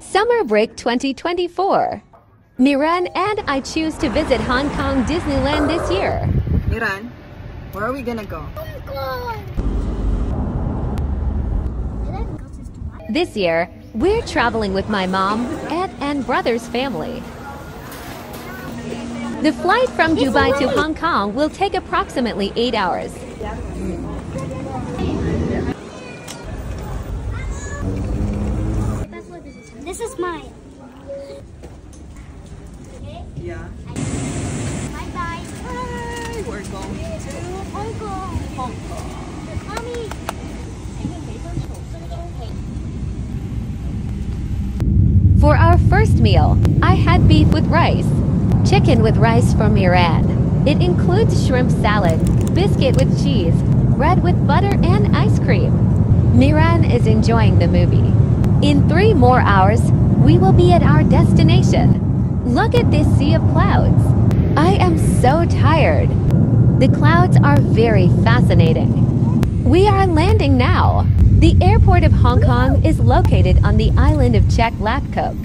Summer Break 2024. Miran and I choose to visit Hong Kong Disneyland this year. Miran, where are we gonna go? This year, we're traveling with my mom, aunt, and brother's family. The flight from Dubai to Hong Kong will take approximately 8 hours. This is mine. Yeah. Bye bye. Hi, we're going to Hong Kong. Hong Kong. Mommy. For our first meal, I had beef with rice, chicken with rice from Iran. It includes shrimp salad, biscuit with cheese, bread with butter, and ice cream. Miran is enjoying the movie. In three more hours, we will be at our destination. Look at this sea of clouds. I am so tired. The clouds are very fascinating. We are landing now. The airport of Hong Kong is located on the island of Chek Lap Kok.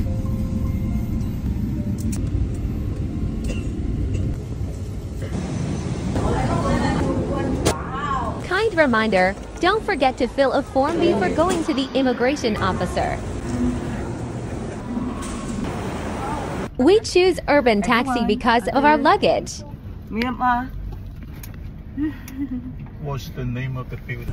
Kind reminder, don't forget to fill a form before going to the immigration officer. We choose urban taxi because of our luggage. Myanmar. What's the name of the building?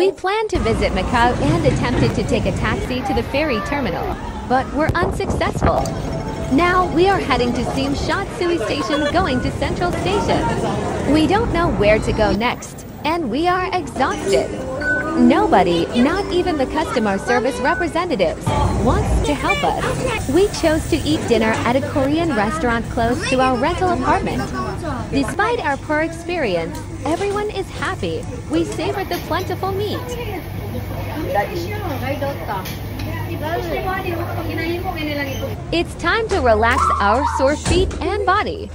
We planned to visit Macau and attempted to take a taxi to the ferry terminal, but were unsuccessful. Now we are heading to Tsim Sha Tsui Station going to Central Station. We don't know where to go next, and we are exhausted. Nobody, not even the customer service representatives, wants to help us. We chose to eat dinner at a Korean restaurant close to our rental apartment. Despite our poor experience, everyone is happy. We savored the plentiful meat. It's time to relax our sore feet and body.